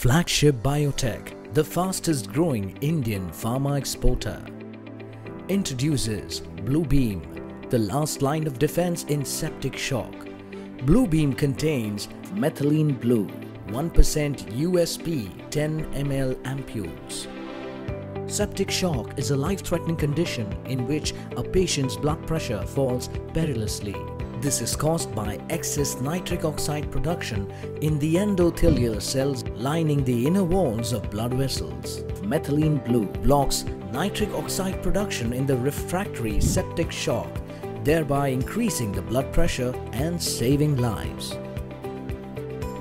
Flagship Biotech, the fastest growing Indian pharma exporter, introduces Bluebeam, the last line of defense in septic shock. Bluebeam contains methylene blue, 1% USP 10 ml ampules. Septic shock is a life-threatening condition in which a patient's blood pressure falls perilously. This is caused by excess nitric oxide production in the endothelial cells lining the inner walls of blood vessels. Methylene blue blocks nitric oxide production in the refractory septic shock, thereby increasing the blood pressure and saving lives.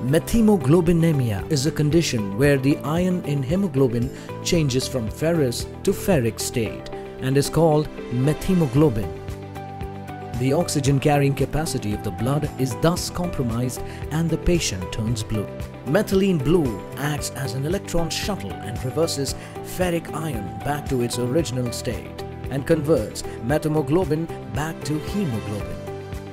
Methemoglobinemia is a condition where the iron in hemoglobin changes from ferrous to ferric state and is called methemoglobin. The oxygen carrying capacity of the blood is thus compromised and the patient turns blue. Methylene blue acts as an electron shuttle and reverses ferric iron back to its original state and converts methemoglobin back to hemoglobin.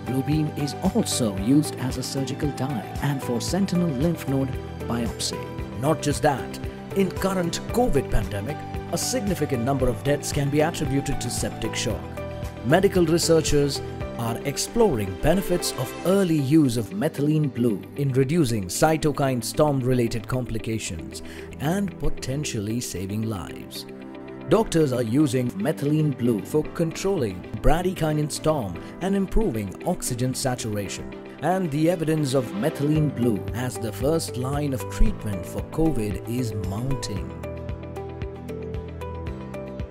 Bluebeam is also used as a surgical dye and for sentinel lymph node biopsy. Not just that, in current COVID pandemic, a significant number of deaths can be attributed to septic shock. Medical researchers are exploring benefits of early use of methylene blue in reducing cytokine storm related complications and potentially saving lives. Doctors are using methylene blue for controlling bradykinin storm and improving oxygen saturation. And the evidence of methylene blue as the first line of treatment for COVID is mounting.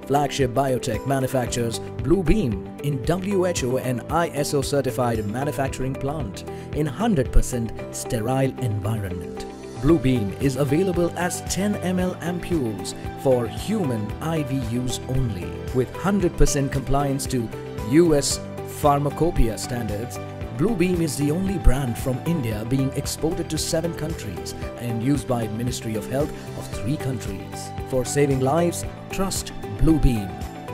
Flagship Biotech manufactures Bluebeam in WHO and ISO certified manufacturing plant in 100% sterile environment. Bluebeam is available as 10 ml ampules for human IV use only. With 100% compliance to US pharmacopoeia standards, Bluebeam is the only brand from India being exported to 7 countries and used by Ministry of Health of 3 countries. For saving lives, trust Bluebeam,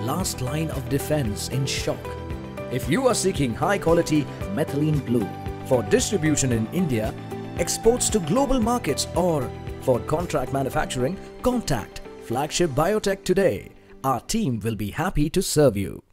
last line of defense in shock. If you are seeking high quality methylene blue for distribution in India, exports to global markets or for contract manufacturing, contact Flagship Biotech today. Our team will be happy to serve you.